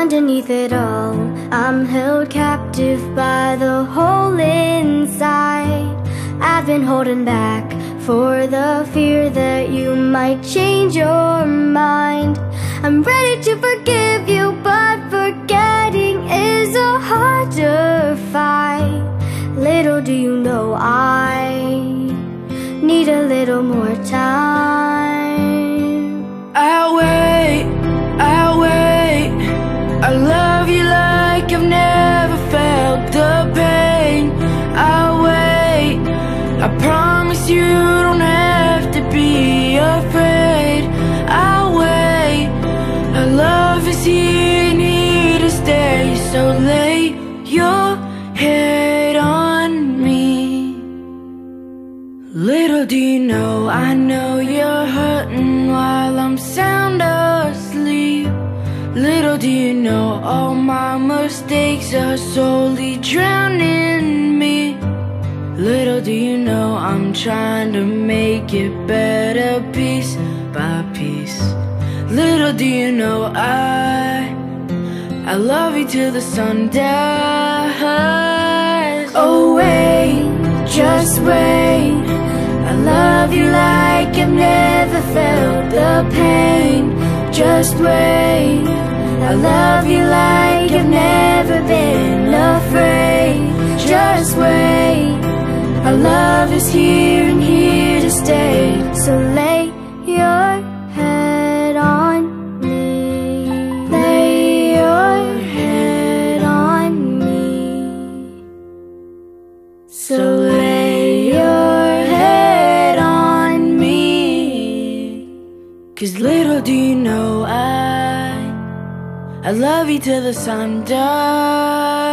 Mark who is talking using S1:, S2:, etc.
S1: Underneath it all, I'm held captive by the hole inside. I've been holding back for the fear that you might change your mind. I'm ready to forgive you, but forgetting is a harder fight. Little do you know I need a little more time.
S2: I promise you don't have to be afraid. I'll wait. Our love is here to stay. So lay your head on me. Little do you know, I know you're hurting while I'm sound asleep. Little do you know, all my mistakes are slowly drowning. Little do you know, I'm trying to make it better piece by piece. Little do you know, I, I love you till the sun dies.
S1: Oh wait, just wait. I love you like I've never felt the pain. Just wait. I love you like I've never been afraid. Just wait. Our love is here and here to stay. So lay your head on me. Lay your head on me. So lay your head on me.
S2: Cause little do you know I I love you till the sun dies